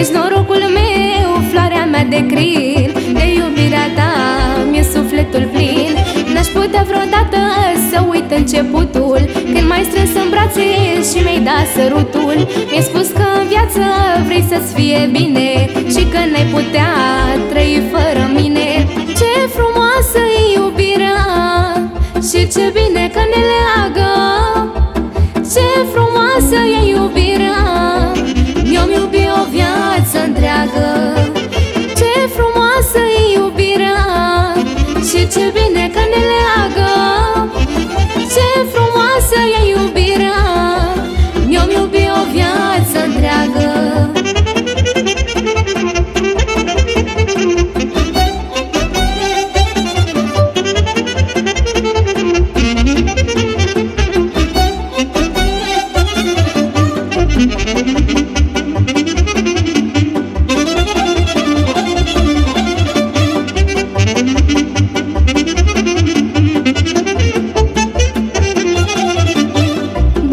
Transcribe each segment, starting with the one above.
Ești norocul meu, floarea mea de crin. De iubirea ta, mi-e sufletul plin. N-aș putea vreodată să uit începutul. Când mai strâns în brațe și mi-ai dat sărutul. Mi-ai spus că în viață vrei să-ți fie bine Și că n-ai putea trăi fără mine. Ce frumoasă e iubirea Și ce bine că ne leagă. Ce frumoasă e iubirea viață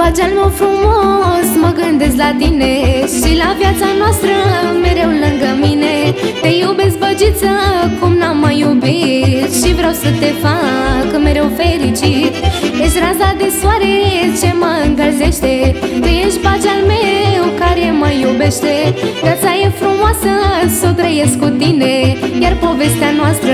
Bagel meu frumos, mă gândesc la tine Și la viața noastră mereu lângă mine. Te iubesc băgiță cum n-am mai iubit Și vreau să te fac mereu fericit. Ești raza de soare ce mă încălzește Tu ești bagel meu care mă iubește. Viața e frumoasă, să o trăiesc cu tine Iar povestea noastră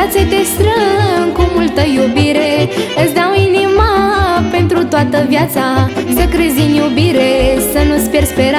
brațe te strâng cu multă iubire. Îți dau inima pentru toată viața Să crezi în iubire, să nu-ți pierzi speranța